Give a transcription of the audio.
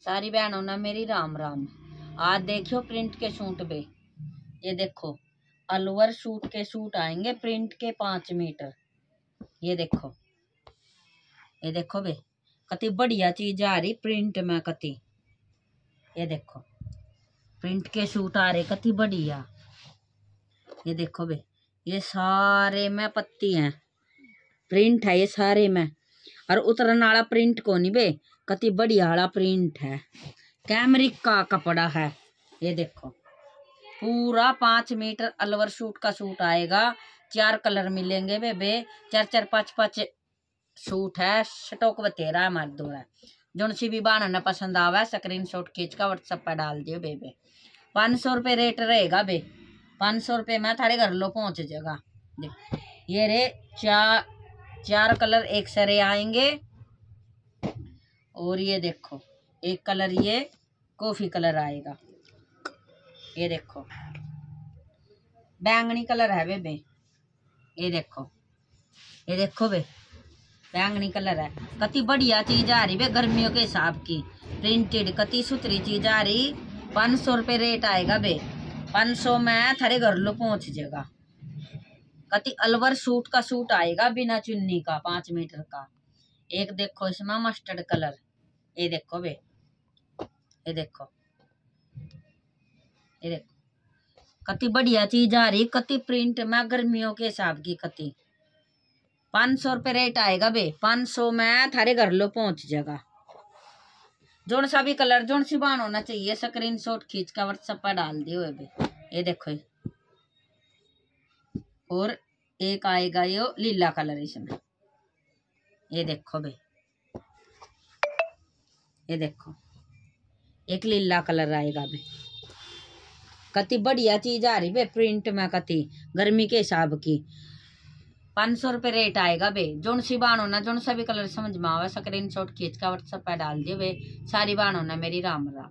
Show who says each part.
Speaker 1: सारी बहनों ना मेरी राम राम। आज देखियो प्रिंट के सूट बे। ये देखो, अलवर सूट के सूट आएँगे प्रिंट के पाँच मीटर। ये देखो ये देखो बे, कति बढ़िया चीज़ आ रही प्रिंट में कति। ये देखो, प्रिंट के सूट आ रहे कति बढ़िया। ये देखो बे, ये सारे में पत्ती हैं। प्रिंट है ये सारे में। और उतरन वाला प्रिंट को नहीं बे? कति बढ़िया वाला प्रिंट है। कैमरिक का कपड़ा है। ये देखो। पूरा पाँच मीटर अलवर सूट का सूट आएगा। चार कलर मिलेंगे बे बे चार चार, पाँच पाँच सूट है। स्टॉक बतेरा है हमारे दो है जोन सी भी बाना न पसंद आवा स्क्रीन शॉट खींच का व्हाट्सएप पर डाल दियो बेबे। पाँच सौ रुपये रेट रहेगा बे। पाँच सौ रुपये में थारे घर लो पहुँच जाएगा। ये रे चार चार कलर एक सरे आएँगे। और ये देखो, एक कलर ये, कॉफ़ी कलर आएगा। ये देखो। बैंगनी कलर है बेबे। ये देखो। ये देखो बे, बैंगनी कलर है। कति बढ़िया चीज़ आ रही बे गर्मियों के हिसाब की। प्रिंटेड कति सुथरी चीज़ आ रही। पाँच सौ रुपये रेट आएगा बे। पाँच सौ में थारे घर लो पहुँच जाएगा। कति अलवर सूट का सूट आएगा बिना चुन्नी का, पाँच मीटर का। एक देखो इसमें मस्टर्ड कलर। ये देखो बे ये देखो ये देखो कति बढ़िया चीज़ आ रही कति प्रिंट में गर्मियों के हिसाब की कति पाँच सौ रुपये रेट आएगा बे, पाँच सौ में थारे घर लो पहुँच जाएगा। जोन सा भी कलर जोन सी बान होना चाहिए स्क्रीन शॉट खींच कर व्हाट्सएप पर डाल दियो बे। ये देखो ये। और एक आएगा ये लीला कलर इसमें ये देखो बे। ये देखो। एक लीला कलर आएगा बे कति बढ़िया चीज़ आ रही बे प्रिंट में कति, गर्मी के हिसाब की। पाँच सौ रुपये रेट आएगा बे। जोन सी बाण होना, जोन सभी भी कलर समझ में आवे स्क्रीन शॉट खींच का व्हाट्सएप पर डाल दिए बे। सारी बाण होना मेरी राम राम।